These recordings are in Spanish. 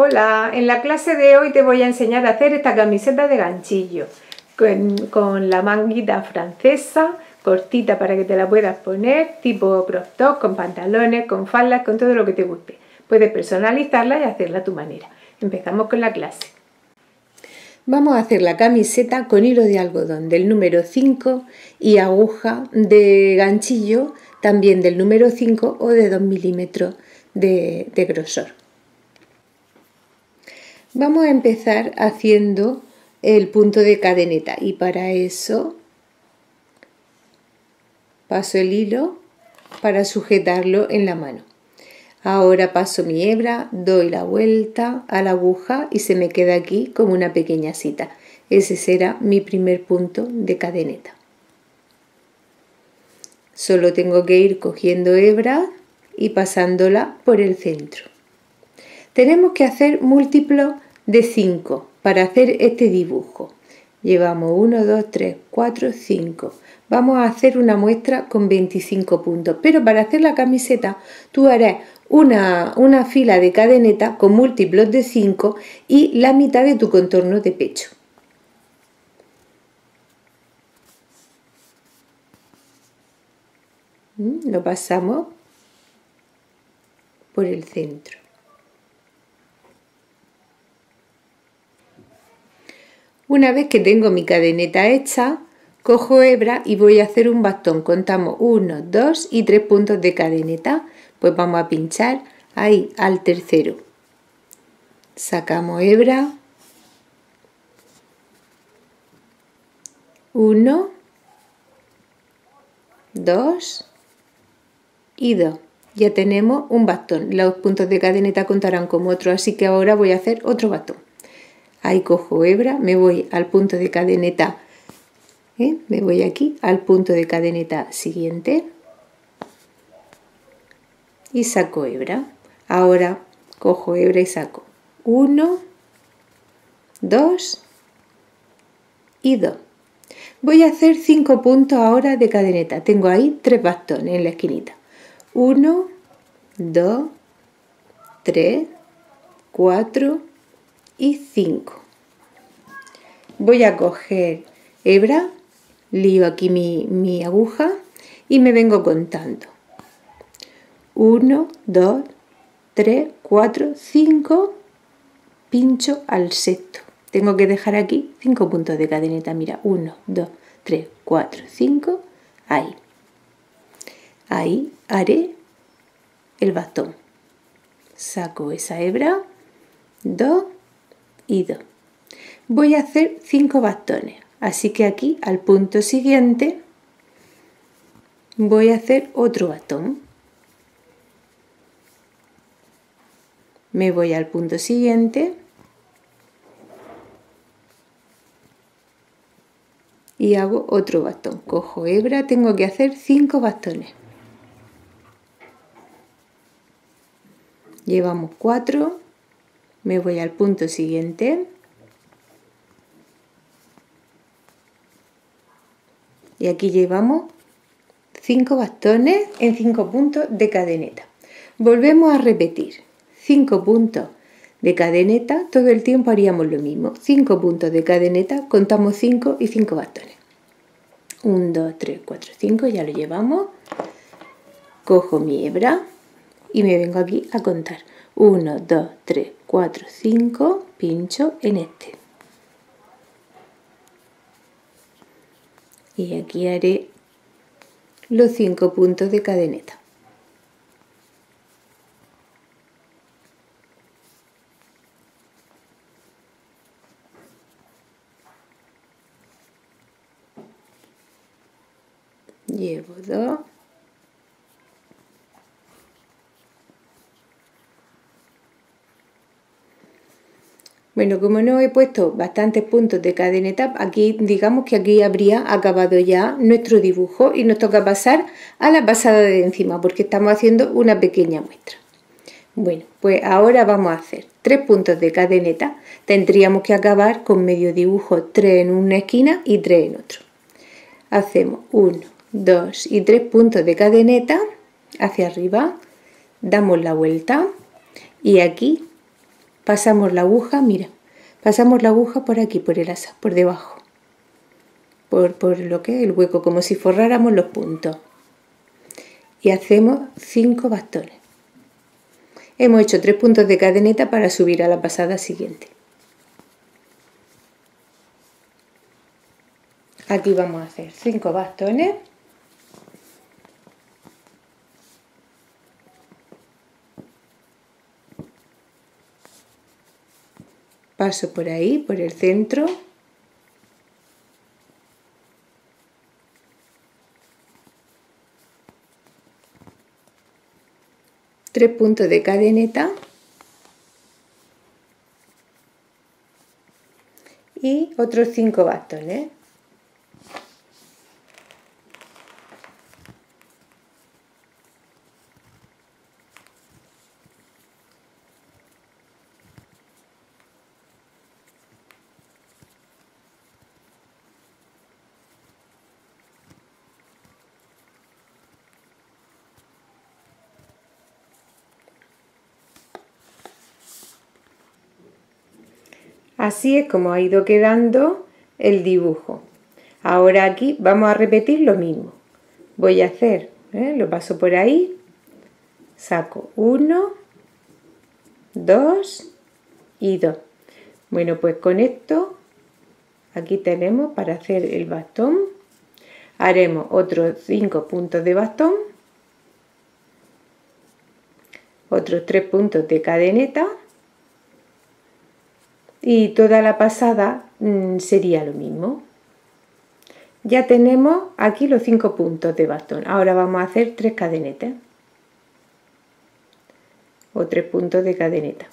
Hola, en la clase de hoy te voy a enseñar a hacer esta camiseta de ganchillo con, la manguita francesa, cortita para que te la puedas poner, tipo crop top, con pantalones, con faldas, con todo lo que te guste. Puedes personalizarla y hacerla a tu manera. Empezamos con la clase. Vamos a hacer la camiseta con hilo de algodón del número 5 y aguja de ganchillo también del número 5 o de 2 milímetros de grosor. Vamos a empezar haciendo el punto de cadeneta y para eso paso el hilo para sujetarlo en la mano. Ahora paso mi hebra, doy la vuelta a la aguja y se me queda aquí como una pequeña cita. Ese será mi primer punto de cadeneta. Solo tengo que ir cogiendo hebra y pasándola por el centro. Tenemos que hacer múltiplos de 5 para hacer este dibujo. Llevamos 1, 2, 3, 4, 5. Vamos a hacer una muestra con 25 puntos. Pero para hacer la camiseta tú harás una, una fila de cadeneta con múltiplos de 5 y la mitad de tu contorno de pecho. ¿Mm? Lo pasamos por el centro. Una vez que tengo mi cadeneta hecha, cojo hebra y voy a hacer un bastón. Contamos 1, 2 y 3 puntos de cadeneta. Pues vamos a pinchar ahí al tercero. Sacamos hebra. 1, 2 y 2. Ya tenemos un bastón. Los puntos de cadeneta contarán como otro, así que ahora voy a hacer otro bastón ahí cojo hebra, me voy al punto de cadeneta, ¿eh? me voy aquí al punto de cadeneta siguiente y saco hebra. Ahora cojo hebra y saco 1, 2 y 2. Voy a hacer 5 puntos ahora de cadeneta. Tengo ahí 3 bastones en la esquinita. 1, 2, 3, 4, y 5. Voy a coger hebra, lío aquí mi, aguja y me vengo contando. 1, 2, 3, 4, 5, pincho al sexto. Tengo que dejar aquí 5 puntos de cadeneta. Mira, 1, 2, 3, 4, 5, ahí. Ahí haré el bastón. Saco esa hebra, 2, y 2. Voy a hacer 5 bastones, así que aquí al punto siguiente voy a hacer otro bastón. Me voy al punto siguiente y hago otro bastón. Cojo hebra, tengo que hacer 5 bastones. Llevamos 4 me voy al punto siguiente. Y aquí llevamos 5 bastones en 5 puntos de cadeneta. Volvemos a repetir. 5 puntos de cadeneta todo el tiempo haríamos lo mismo. 5 puntos de cadeneta contamos 5 y 5 bastones. 1 2 3 4 5 ya lo llevamos. Cojo mi hebra y me vengo aquí a contar 1 2 3 4, 5, pincho en este. Y aquí haré los 5 puntos de cadeneta. Llevo dos. Bueno, como no he puesto bastantes puntos de cadeneta, aquí digamos que aquí habría acabado ya nuestro dibujo y nos toca pasar a la pasada de encima porque estamos haciendo una pequeña muestra. Bueno, pues ahora vamos a hacer tres puntos de cadeneta. Tendríamos que acabar con medio dibujo, tres en una esquina y tres en otro. Hacemos uno, dos y tres puntos de cadeneta hacia arriba, damos la vuelta y aquí pasamos la aguja, mira, pasamos la aguja por aquí, por el asa, por debajo, por, por lo que es el hueco, como si forráramos los puntos. Y hacemos 5 bastones. Hemos hecho 3 puntos de cadeneta para subir a la pasada siguiente. Aquí vamos a hacer 5 bastones. Paso por ahí, por el centro. Tres puntos de cadeneta. Y otros cinco bastones. Así es como ha ido quedando el dibujo. Ahora aquí vamos a repetir lo mismo. Voy a hacer, ¿eh? lo paso por ahí, saco uno, dos y dos. Bueno, pues con esto aquí tenemos para hacer el bastón. Haremos otros cinco puntos de bastón, otros tres puntos de cadeneta y toda la pasada mm, sería lo mismo. Ya tenemos aquí los cinco puntos de bastón. Ahora vamos a hacer tres cadenetas o tres puntos de cadeneta.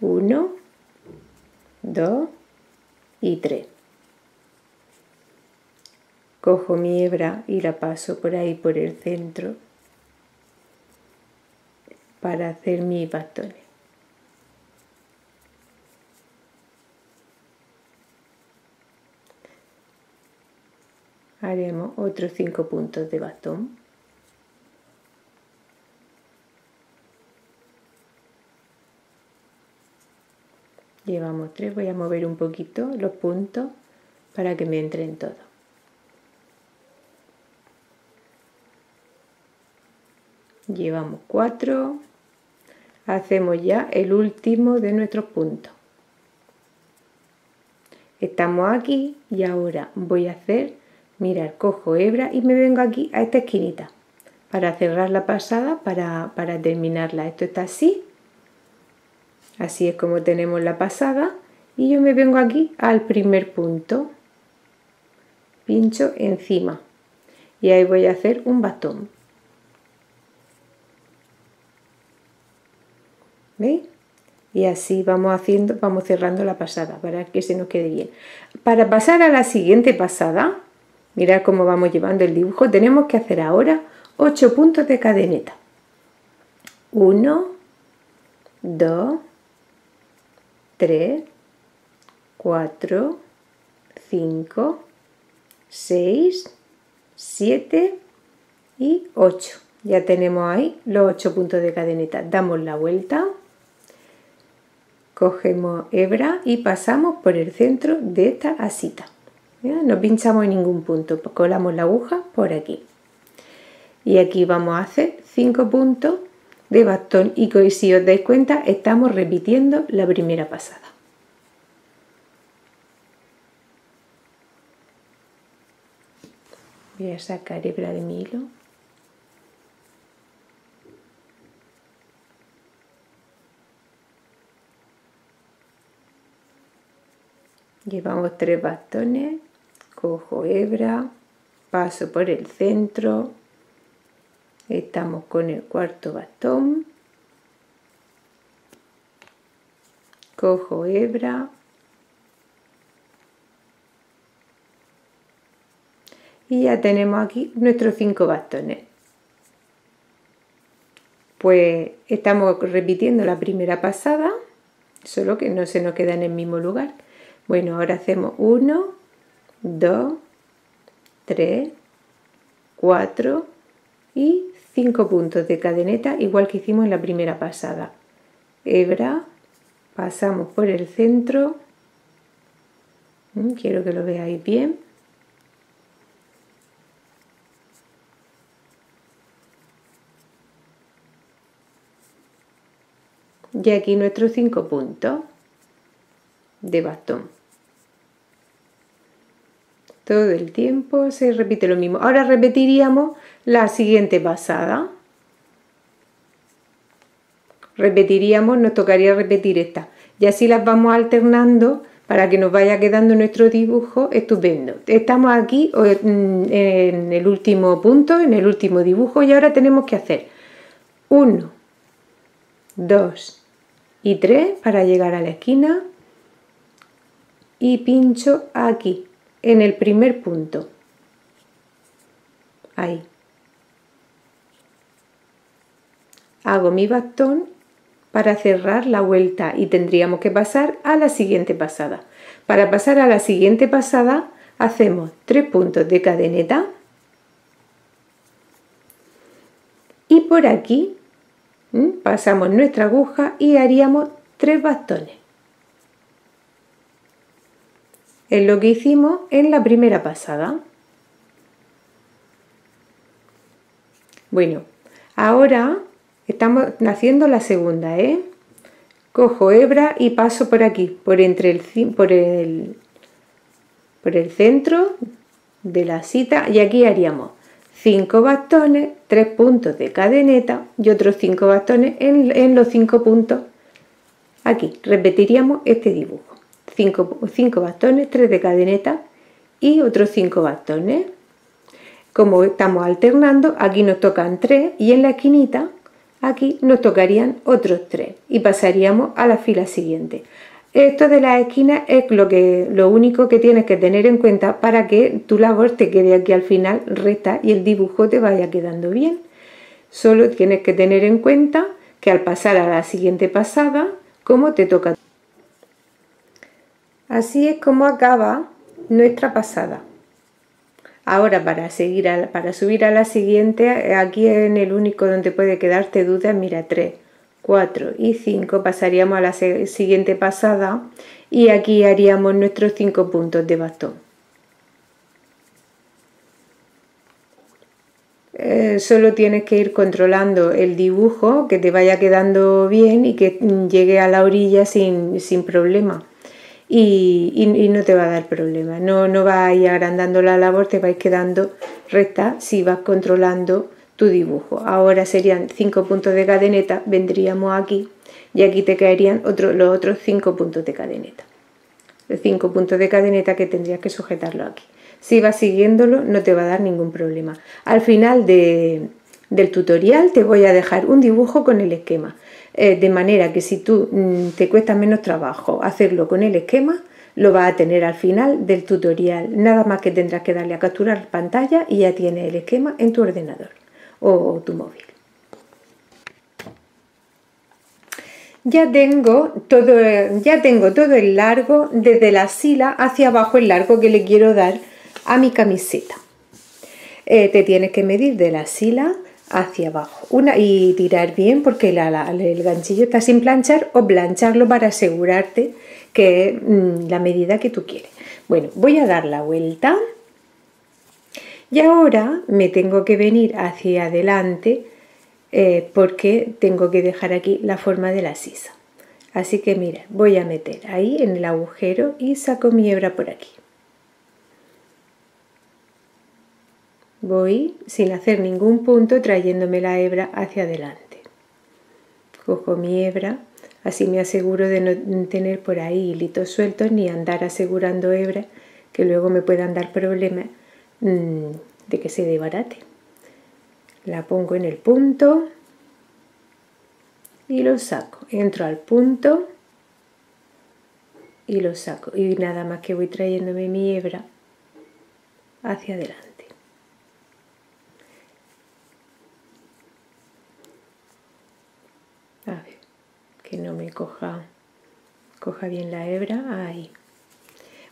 Uno, dos y tres. Cojo mi hebra y la paso por ahí por el centro para hacer mis bastones. Haremos otros 5 puntos de bastón. Llevamos 3 voy a mover un poquito los puntos para que me entren todos. Llevamos 4 hacemos ya el último de nuestros puntos. Estamos aquí y ahora voy a hacer mirar, cojo hebra y me vengo aquí a esta esquinita para cerrar la pasada, para, para terminarla. Esto está así, así es como tenemos la pasada y yo me vengo aquí al primer punto, pincho encima y ahí voy a hacer un bastón. ¿Veis? Y así vamos haciendo, vamos cerrando la pasada para que se nos quede bien. Para pasar a la siguiente pasada, Mirad cómo vamos llevando el dibujo. Tenemos que hacer ahora 8 puntos de cadeneta. 1, 2, 3, 4, 5, 6, 7 y 8. Ya tenemos ahí los 8 puntos de cadeneta. Damos la vuelta, cogemos hebra y pasamos por el centro de esta asita. No pinchamos en ningún punto, colamos la aguja por aquí. Y aquí vamos a hacer 5 puntos de bastón y si os dais cuenta estamos repitiendo la primera pasada. Voy a sacar hebra de mi hilo. Llevamos tres bastones cojo hebra, paso por el centro, estamos con el cuarto bastón, cojo hebra, y ya tenemos aquí nuestros cinco bastones. Pues estamos repitiendo la primera pasada, solo que no se nos queda en el mismo lugar. Bueno, ahora hacemos uno, 2, 3, 4 y 5 puntos de cadeneta igual que hicimos en la primera pasada. Hebra, pasamos por el centro, mm, quiero que lo veáis bien, y aquí nuestros cinco puntos de bastón todo el tiempo se repite lo mismo. Ahora repetiríamos la siguiente pasada. Repetiríamos nos tocaría repetir esta. Y así las vamos alternando para que nos vaya quedando nuestro dibujo estupendo. Estamos aquí en el último punto en el último dibujo y ahora tenemos que hacer 1 2 y 3 para llegar a la esquina. Y pincho aquí en el primer punto. Ahí. Hago mi bastón para cerrar la vuelta y tendríamos que pasar a la siguiente pasada. Para pasar a la siguiente pasada hacemos tres puntos de cadeneta. Y por aquí pasamos nuestra aguja y haríamos tres bastones. Es lo que hicimos en la primera pasada. Bueno, ahora estamos haciendo la segunda, ¿eh? Cojo hebra y paso por aquí, por entre el, por el, por el centro de la cita y aquí haríamos 5 bastones, 3 puntos de cadeneta y otros 5 bastones en, los 5 puntos. Aquí repetiríamos este dibujo. 5, bastones, 3 de cadeneta y otros 5 bastones. Como estamos alternando, aquí nos tocan 3 y en la esquinita aquí nos tocarían otros 3 y pasaríamos a la fila siguiente. Esto de las esquinas es lo, que, lo único que tienes que tener en cuenta para que tu labor te quede aquí al final recta y el dibujo te vaya quedando bien. Solo tienes que tener en cuenta que al pasar a la siguiente pasada, como te toca. Así es como acaba nuestra pasada. Ahora para, seguir para subir a la siguiente, aquí en el único donde puede quedarte duda, mira 3 4 y 5 pasaríamos a la siguiente pasada y aquí haríamos nuestros 5 puntos de bastón. Eh, solo tienes que ir controlando el dibujo, que te vaya quedando bien y que llegue a la orilla sin, problema. Y, no te va a dar problema. No, no va a ir agrandando la labor, te vais quedando recta si vas controlando tu dibujo. Ahora serían 5 puntos de cadeneta, vendríamos aquí y aquí te caerían los otros 5 puntos de cadeneta. Los 5 puntos de cadeneta que tendrías que sujetarlo aquí. Si vas siguiéndolo no te va a dar ningún problema. Al final del tutorial te voy a dejar un dibujo con el esquema. Eh, de manera que si tú mm, te cuesta menos trabajo hacerlo con el esquema, lo vas a tener al final del tutorial. Nada más que tendrás que darle a capturar pantalla y ya tienes el esquema en tu ordenador o tu móvil. Ya tengo, todo, ya tengo todo el largo desde la sila hacia abajo el largo que le quiero dar a mi camiseta. Eh, te tienes que medir de la sila hacia abajo una y tirar bien porque el ganchillo está sin planchar o plancharlo para asegurarte que mm, la medida que tú quieres. Bueno, voy a dar la vuelta y ahora me tengo que venir hacia adelante eh, porque tengo que dejar aquí la forma de la sisa. Así que mira, voy a meter ahí en el agujero y saco mi hebra por aquí. Voy sin hacer ningún punto trayéndome la hebra hacia adelante. Cojo mi hebra, así me aseguro de no tener por ahí hilitos sueltos ni andar asegurando hebra que luego me puedan dar problemas Mm, de que se debarate. La pongo en el punto y lo saco. Entro al punto y lo saco. Y nada más que voy trayéndome mi hebra hacia adelante. A ver, que no me coja, coja bien la hebra. Ahí.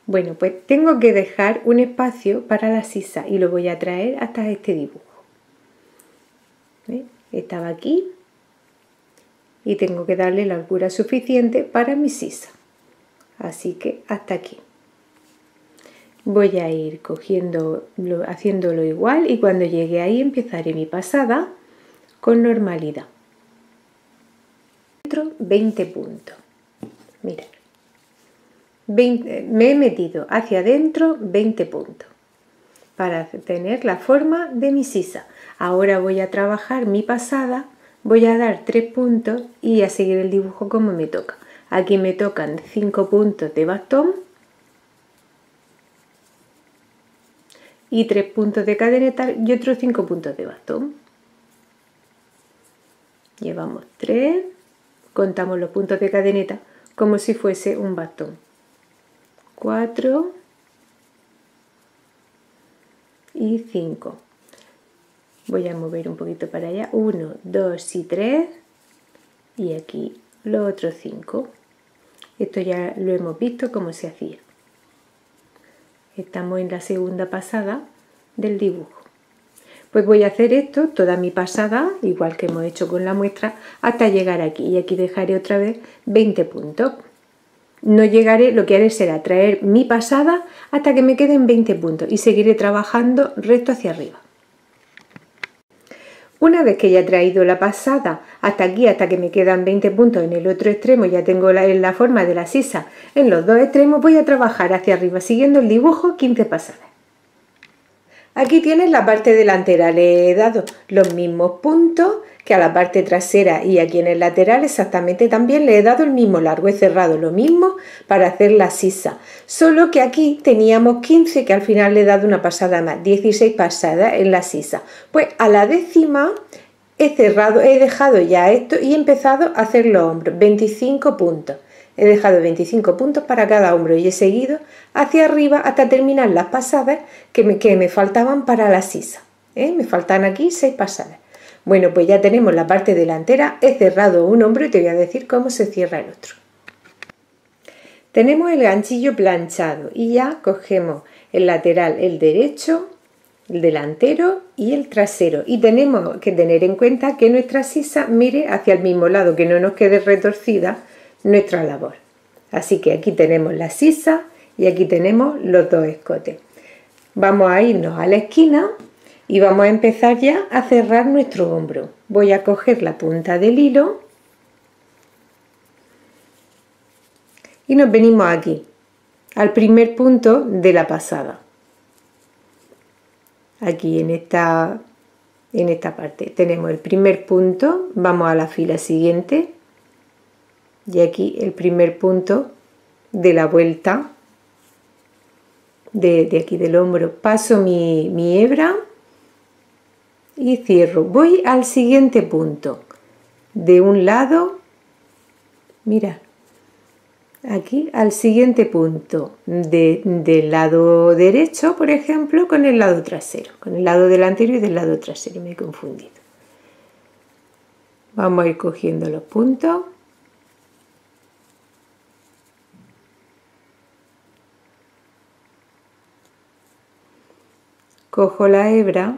Bueno, pues tengo que dejar un espacio para la sisa y lo voy a traer hasta este dibujo. Estaba aquí y tengo que darle la altura suficiente para mi sisa así que hasta aquí voy a ir cogiendo haciéndolo igual y cuando llegue ahí empezaré mi pasada con normalidad 20 puntos. Mira, me he metido hacia adentro 20 puntos. Para tener la forma de mi sisa. Ahora voy a trabajar mi pasada voy a dar 3 puntos y a seguir el dibujo como me toca. Aquí me tocan 5 puntos de bastón y 3 puntos de cadeneta y otros 5 puntos de bastón. Llevamos 3 contamos los puntos de cadeneta como si fuese un bastón. 4 y 5 voy a mover un poquito para allá. 1, 2 y 3 y aquí los otros 5 esto ya lo hemos visto cómo se hacía. Estamos en la segunda pasada del dibujo pues voy a hacer esto toda mi pasada igual que hemos hecho con la muestra hasta llegar aquí. Y aquí dejaré otra vez 20 puntos. No llegaré, lo que haré será traer mi pasada hasta que me queden 20 puntos y seguiré trabajando recto hacia arriba. Una vez que ya he traído la pasada hasta aquí, hasta que me quedan 20 puntos en el otro extremo, ya tengo la, la forma de la sisa en los dos extremos, voy a trabajar hacia arriba siguiendo el dibujo 15 pasadas. Aquí tienes la parte delantera, le he dado los mismos puntos que a la parte trasera y aquí en el lateral exactamente también le he dado el mismo largo, he cerrado lo mismo para hacer la sisa, solo que aquí teníamos 15 que al final le he dado una pasada más, 16 pasadas en la sisa, pues a la décima he cerrado, he dejado ya esto y he empezado a hacer los hombros, 25 puntos. He dejado 25 puntos para cada hombro y he seguido hacia arriba hasta terminar las pasadas que me, que me faltaban para la sisa. ¿eh? Me faltan aquí 6 pasadas. Bueno, pues ya tenemos la parte delantera, he cerrado un hombro y te voy a decir cómo se cierra el otro. Tenemos el ganchillo planchado y ya cogemos el lateral, el derecho, el delantero y el trasero. Y tenemos que tener en cuenta que nuestra sisa mire hacia el mismo lado, que no nos quede retorcida nuestra labor. Así que aquí tenemos la sisa y aquí tenemos los dos escotes. Vamos a irnos a la esquina y vamos a empezar ya a cerrar nuestro hombro. Voy a coger la punta del hilo y nos venimos aquí, al primer punto de la pasada. Aquí en esta, en esta parte tenemos el primer punto, vamos a la fila siguiente y aquí el primer punto de la vuelta de, aquí del hombro. Paso mi, mi hebra y cierro. Voy al siguiente punto. De un lado, mira, aquí al siguiente punto de, del lado derecho, por ejemplo, con el lado trasero, con el lado delantero y del lado trasero, me he confundido. Vamos a ir cogiendo los puntos. Cojo la hebra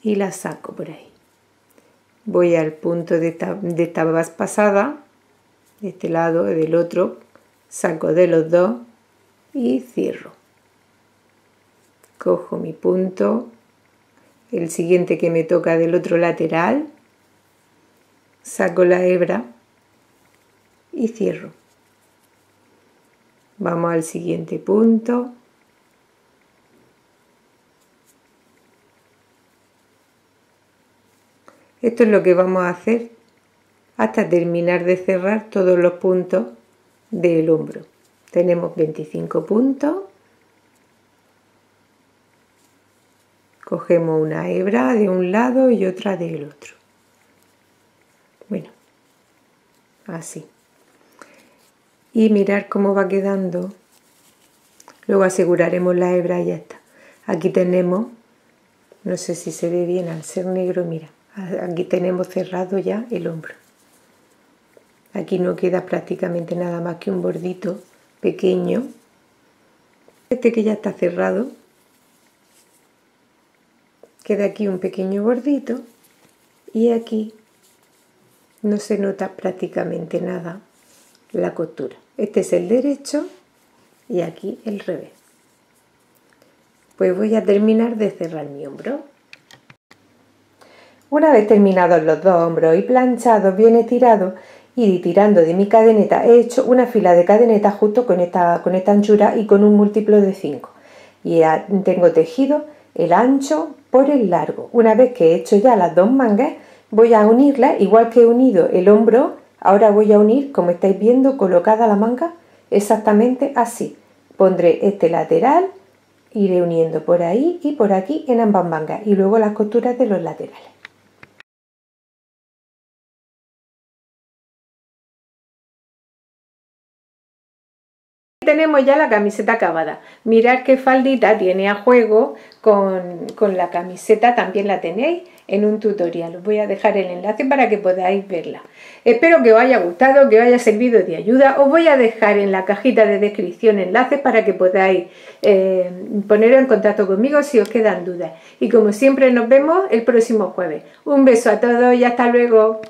y la saco por ahí. Voy al punto de esta, de pasada, de este lado, del otro, saco de los dos y cierro. Cojo mi punto, el siguiente que me toca del otro lateral, saco la hebra y cierro. Vamos al siguiente punto, Esto es lo que vamos a hacer hasta terminar de cerrar todos los puntos del hombro. Tenemos 25 puntos. Cogemos una hebra de un lado y otra del otro. Bueno, así. Y mirar cómo va quedando. Luego aseguraremos la hebra y ya está. Aquí tenemos, no sé si se ve bien al ser negro, mira, Aquí tenemos cerrado ya el hombro. Aquí no queda prácticamente nada más que un bordito pequeño. Este que ya está cerrado. Queda aquí un pequeño bordito y aquí no se nota prácticamente nada la costura. Este es el derecho y aquí el revés. Pues voy a terminar de cerrar mi hombro. Una vez terminados los dos hombros y planchados, bien estirados, y tirando de mi cadeneta he hecho una fila de cadenetas justo con esta, con esta anchura y con un múltiplo de 5. Y tengo tejido el ancho por el largo. Una vez que he hecho ya las dos mangas, voy a unirlas, igual que he unido el hombro, ahora voy a unir, como estáis viendo, colocada la manga, exactamente así. Pondré este lateral, iré uniendo por ahí y por aquí en ambas mangas y luego las costuras de los laterales. Tenemos ya la camiseta acabada. Mirad qué faldita tiene a juego con, con, la camiseta, también la tenéis en un tutorial. Os voy a dejar el enlace para que podáis verla. Espero que os haya gustado, que os haya servido de ayuda. Os voy a dejar en la cajita de descripción enlaces para que podáis eh, poneros en contacto conmigo si os quedan dudas. Y como siempre nos vemos el próximo jueves. Un beso a todos y hasta luego.